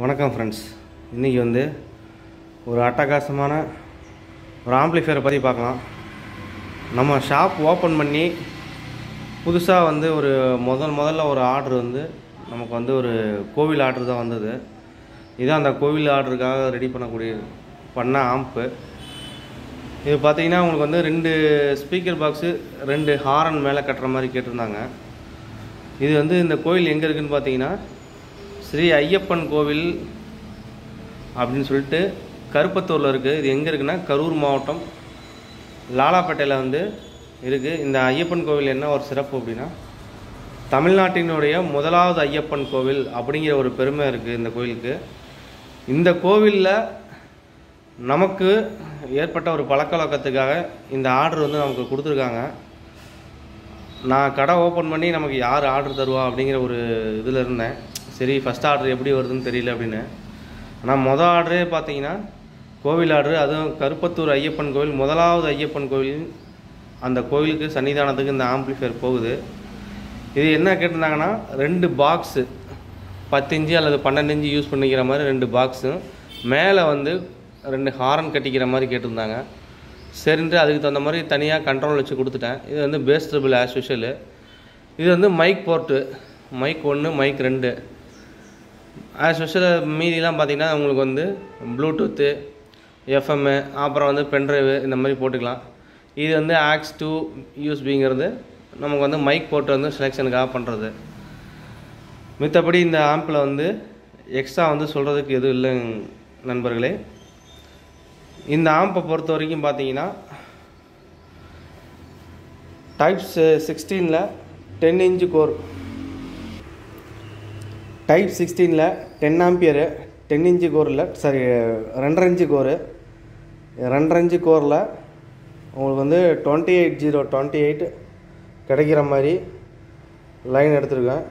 வணக்கம் ஃப்ரெண்ட்ஸ் இன்றைக்கி வந்து ஒரு அட்டகாசமான ஒரு ஆம்ப்ளிஃபையரை பற்றி பார்க்கலாம். நம்ம ஷாப் ஓப்பன் பண்ணி புதுசாக வந்து ஒரு முதல் முதல்ல ஒரு ஆர்டர் வந்து நமக்கு வந்து ஒரு கோவில் ஆர்டர் தான் வந்தது. இதுதான் அந்த கோவில் ஆர்டருக்காக ரெடி பண்ணக்கூடிய பண்ண ஆம்ப்பு இது பார்த்தீங்கன்னா உங்களுக்கு வந்து ரெண்டு ஸ்பீக்கர் பாக்ஸு ரெண்டு ஹாரன் மேலே கட்டுற மாதிரி கேட்டிருந்தாங்க. இது வந்து இந்த கோயில் எங்கே இருக்குதுன்னு பார்த்தீங்கன்னா ஸ்ரீ ஐயப்பன் கோவில் அப்படின்னு சொல்லிட்டு கருப்பத்தூரில் இருக்குது இது எங்கே இருக்குன்னா கரூர் மாவட்டம் லாலாப்பேட்டையில் வந்து இருக்குது இந்த ஐயப்பன் கோவில் என்ன ஒரு சிறப்பு அப்படின்னா தமிழ்நாட்டினுடைய முதலாவது ஐயப்பன் கோவில் அப்படிங்கிற ஒரு பெருமை இருக்குது இந்த கோவிலுக்கு. இந்த கோவிலில் நமக்கு ஏற்பட்ட ஒரு பழக்க வழக்கத்துக்காக இந்த ஆர்டர் வந்து நமக்கு கொடுத்துருக்காங்க. நான் கடை ஓப்பன் பண்ணி நமக்கு யார் ஆர்டர் தருவா அப்படிங்கிற ஒரு இதில் இருந்தேன். சரி ஃபஸ்ட் ஆர்டர் எப்படி வருதுன்னு தெரியல அப்படின்னு. ஆனால் மொதல் ஆர்டரே பார்த்தீங்கன்னா கோவில் ஆர்டர் அதுவும் கருப்பத்தூர் ஐயப்பன் கோவில் முதலாவது ஐயப்பன் கோவில் அந்த கோவிலுக்கு சன்னிதானத்துக்கு இந்த ஆம்ப்ளிஃபையர் போகுது. இது என்ன கேட்டிருந்தாங்கன்னா ரெண்டு பாக்ஸு பத்து இன்ச்சு அல்லது பன்னெண்டு இன்ச்சு யூஸ் பண்ணிக்கிற மாதிரி ரெண்டு பாக்ஸும் மேலே வந்து ரெண்டு ஹாரன் கட்டிக்கிற மாதிரி கேட்டிருந்தாங்க. சரின்ட்டு அதுக்கு தகுந்த மாதிரி தனியாக கண்ட்ரோல் வச்சு கொடுத்துட்டேன். இது வந்து பேஸ் ட்ரிபிள் ஆஸ் யூஷுவல் இது வந்து மைக் போர்ட்டு மைக் ஒன்று மைக் ரெண்டு. ஆஸ் யூஷுவல் மீதிலாம் பார்த்தீங்கன்னா உங்களுக்கு வந்து ப்ளூடூத்து எஃப்எம்மு அப்புறம் வந்து பென்ட்ரைவு இந்த மாதிரி போட்டுக்கலாம். இது வந்து ஆக்ஸ் டூ யூஎஸ்பிங்கிறது நமக்கு வந்து மைக் போட்டு வந்து செலெக்ஷனுக்காக பண்ணுறது மித்தபடி இந்த ஆம்பில் வந்து எக்ஸ்ட்ரா வந்து சொல்கிறதுக்கு எதுவும் இல்லை நண்பர்களே. இந்த ஆம்பை பொறுத்த வரைக்கும் பார்த்தீங்கன்னா டைப்ஸ் சிக்ஸ்டீனில் டென் இன்ச்சு கோர் டைப் சிக்ஸ்டீனில் டென் ஆம்பியரு டென் இன்ச்சு கோரில் சாரி ரெண்டரை இன்ச்சு கோரு ரெண்டரை இன்ச்சு கோரில் உங்களுக்கு வந்து twenty eight zero twenty eight கிடைக்கிற மாதிரி லைன் எடுத்துருக்கேன்.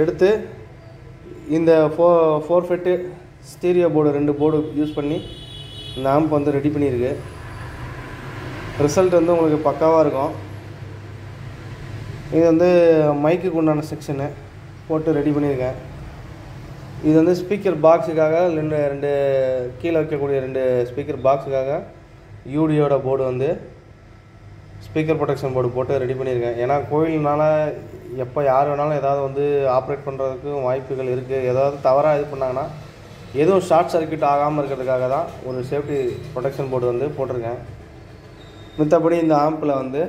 எடுத்து இந்த ஃபோ ஃபோர் ஃபிட்டு ஸ்டீரியோ போர்டு ரெண்டு போர்டு யூஸ் பண்ணி இந்த ஆம்ப் வந்து ரெடி பண்ணியிருக்கு. ரிசல்ட் வந்து உங்களுக்கு பக்காவாக இருக்கும். இது வந்து மைக்குக்கு உண்டான செக்ஷனு போட்டு ரெடி பண்ணியிருக்கேன். இது வந்து ஸ்பீக்கர் பாக்ஸுக்காக ரெண்டு ரெண்டு கீழே வைக்கக்கூடிய ரெண்டு ஸ்பீக்கர் பாக்ஸுக்காக யூடியோட போர்டு வந்து ஸ்பீக்கர் ப்ரொடெக்ஷன் போர்டு போட்டு ரெடி பண்ணியிருக்கேன். ஏன்னா கோயில்னால எப்போ யார் வேணாலும் ஏதாவது வந்து ஆப்ரேட் பண்ணுறதுக்கும் வாய்ப்புகள் இருக்குது ஏதாவது தவறாக இது பண்ணாங்கன்னா எதுவும் ஷார்ட் சர்க்கியூட் ஆகாமல் இருக்கிறதுக்காக தான் ஒரு சேஃப்டி ப்ரொடெக்ஷன் போர்டு வந்து போட்டிருக்கேன். மித்தபடி இந்த ஆம்பில் வந்து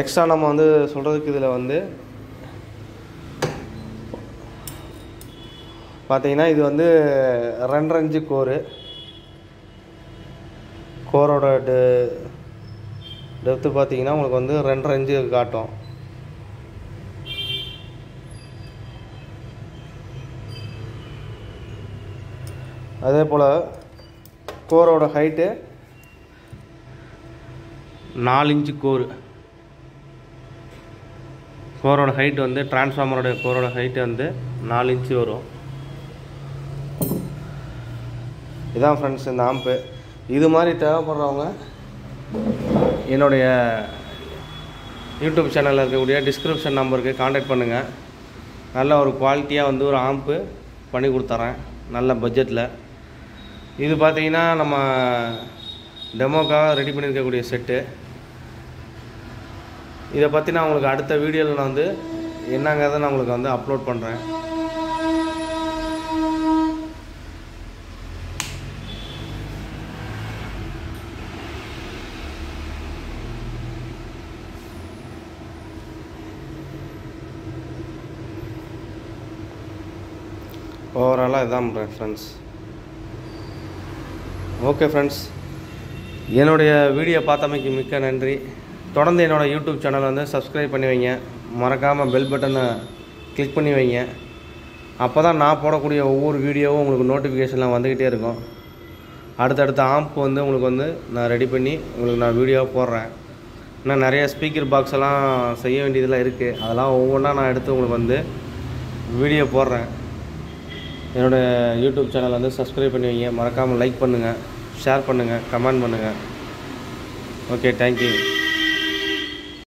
எக்ஸ்ட்ரா நம்ம வந்து சொல்கிறதுக்கு இதில் வந்து பார்த்தீங்கன்னா இது வந்து ரெண்டரை இன்ச்சு கோரு. கோரோட டெ டெப்த்து பார்த்தீங்கன்னா உங்களுக்கு வந்து ரெண்டரை இன்ச்சு காட்டும். அதே போல் கோரோட ஹைட்டு நாலு இன்ச்சு கோர். கோரோட ஹைட் வந்து டிரான்ஸ்ஃபார்மரோட கோரோட ஹைட்டு வந்து நாலு இன்ச்சு வரும். இதான் ஃப்ரெண்ட்ஸ் இந்த ஆம்பு இது மாதிரி தேவைப்படுறவங்க என்னுடைய யூடியூப் சேனலில் இருக்கக்கூடிய டிஸ்கிரிப்ஷன் நம்பருக்கு காண்டாக்ட் பண்ணுங்கள் நல்ல ஒரு குவாலிட்டியாக வந்து ஒரு ஆம்பு பண்ணி கொடுத்துறேன் நல்ல பட்ஜெட்டில் இது பார்த்தீங்கன்னா நம்ம டெமோக்காக ரெடி பண்ணியிருக்கக்கூடிய செட்டு இதை பற்றி நான் உங்களுக்கு அடுத்த வீடியோவில் நான் வந்து என்னங்கிறத நான் உங்களுக்கு வந்து அப்லோட் பண்ணுறேன் ஓவராலாக இதான் ஃப்ரெண்ட்ஸ் ஓகே ஃப்ரெண்ட்ஸ் என்னுடைய வீடியோ பார்த்தமைக்கு மிக்க நன்றி. தொடர்ந்து என்னோடய யூடியூப் சேனலை வந்து சப்ஸ்கிரைப் பண்ணி வைங்க. மறக்காமல் பெல் பட்டனை கிளிக் பண்ணி வைங்க. அப்போ தான் நான் போடக்கூடிய ஒவ்வொரு வீடியோவும் உங்களுக்கு நோட்டிஃபிகேஷன்லாம் வந்துக்கிட்டே இருக்கும். அடுத்தடுத்த ஆம்ப் வந்து உங்களுக்கு வந்து நான் ரெடி பண்ணி உங்களுக்கு நான் வீடியோவாக போடுறேன். இன்னும் நிறைய ஸ்பீக்கர் பாக்ஸ் எல்லாம் செய்ய வேண்டியதெல்லாம் இருக்குது அதெல்லாம் ஒவ்வொன்றா நான் எடுத்து உங்களுக்கு வந்து வீடியோ போடுறேன். என்னோடய யூடியூப் சேனல் வந்து சப்ஸ்கிரைப் பண்ணி வைங்க. மறக்காமல் லைக் பண்ணுங்கள் ஷேர் பண்ணுங்கள் கமெண்ட் பண்ணுங்கள் ஓகே தேங்க்யூ